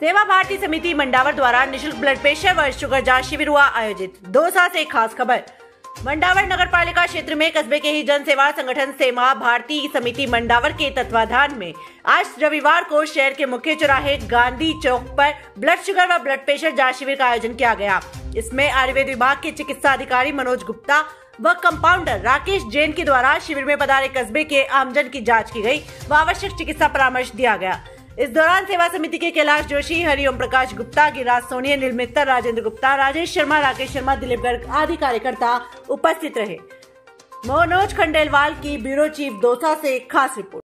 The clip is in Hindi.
सेवा भारती समिति मंडावर द्वारा निशुल्क ब्लड प्रेशर व शुगर जाँच शिविर हुआ आयोजित। दौसा से खास खबर। मंडावर नगर पालिका क्षेत्र में कस्बे के ही जन सेवा संगठन सेवा भारती समिति मंडावर के तत्वाधान में आज रविवार को शहर के मुख्य चौराहे गांधी चौक पर ब्लड शुगर व ब्लड प्रेशर जाँच शिविर का आयोजन किया गया। इसमें आयुर्वेद विभाग के चिकित्सा अधिकारी मनोज गुप्ता व कंपाउंडर राकेश जैन के द्वारा शिविर में पधारे कस्बे के आमजन की जाँच की गई व आवश्यक चिकित्सा परामर्श दिया गया। इस दौरान सेवा समिति के कैलाश जोशी हरिओम प्रकाश गुप्ता, गिरिराज सोनिया अनिल मित्तर राजेंद्र गुप्ता, राजेश शर्मा, राकेश शर्मा, दिलीप गर्ग आदि कार्यकर्ता उपस्थित रहे। मनोज खंडेलवाल की ब्यूरो चीफ दौसा से खास रिपोर्ट।